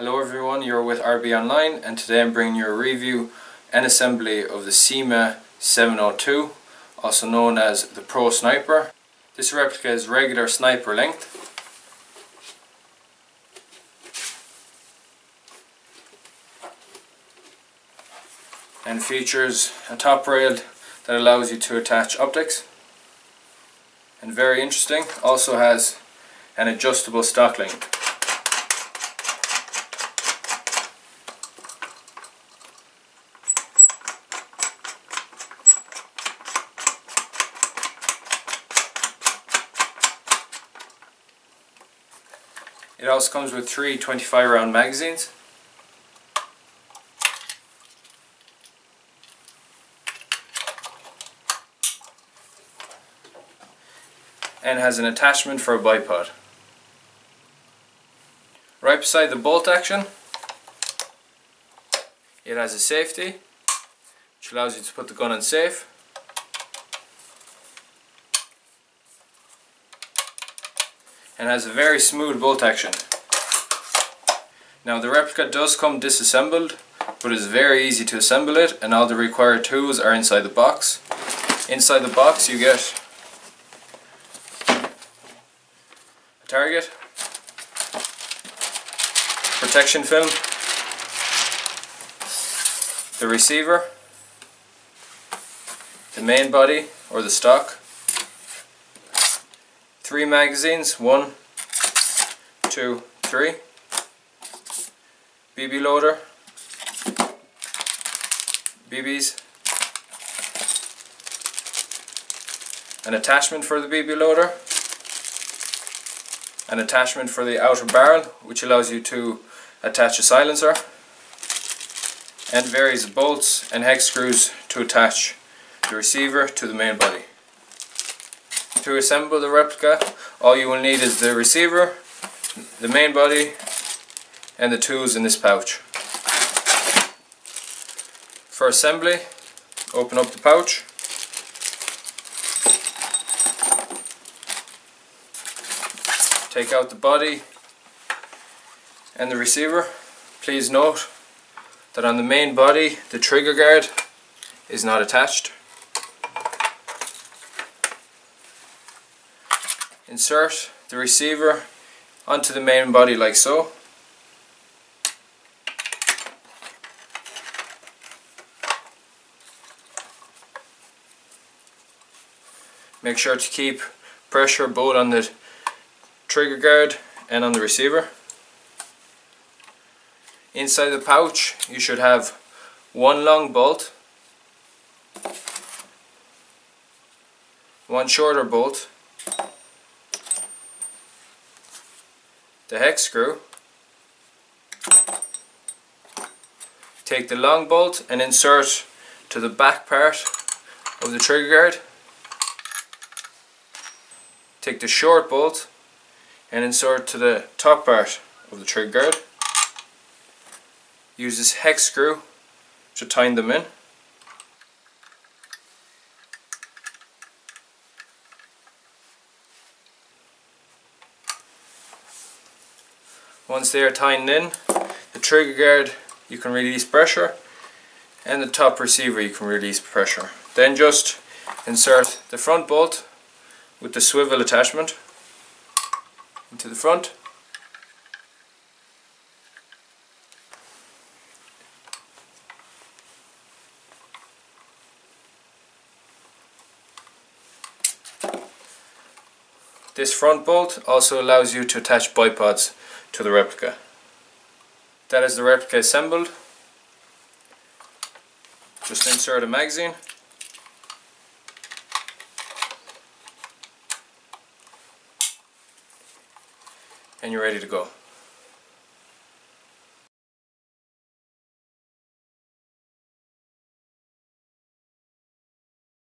Hello everyone, you're with RB Online and today I'm bringing you a review and assembly of the Cyma 702, also known as the Pro Sniper. This replica is regular sniper length. And features a top rail that allows you to attach optics. And very interesting, also has an adjustable stock length. It also comes with three 25 round magazines. And has an attachment for a bipod. Right beside the bolt action it has a safety which allows you to put the gun in safe and has a very smooth bolt action. Now the replica does come disassembled but it's very easy to assemble it and all the required tools are inside the box. Inside the box you get a target, protection film, the receiver, the main body or the stock, three magazines, one, two, three, BB loader, BBs, an attachment for the BB loader, an attachment for the outer barrel which allows you to attach a silencer, and various bolts and hex screws to attach the receiver to the main body. To assemble the replica, all you will need is the receiver, the main body, and the tools in this pouch. For assembly, open up the pouch. Take out the body and the receiver. Please note that on the main body the trigger guard is not attached. Insert the receiver onto the main body like so. Make sure to keep pressure both on the trigger guard and on the receiver. Inside the pouch you should have one long bolt one shorter bolt the hex screw, take the long bolt and insert to the back part of the trigger guard, take the short bolt and insert to the top part of the trigger guard, use this hex screw to tighten them in Once they are tightened in, the trigger guard you can release pressure and the top receiver you can release pressure. Then just insert the front bolt with the swivel attachment into the front This front bolt also allows you to attach bipods to the replica. That is the replica assembled. Just insert a magazine. And you're ready to go.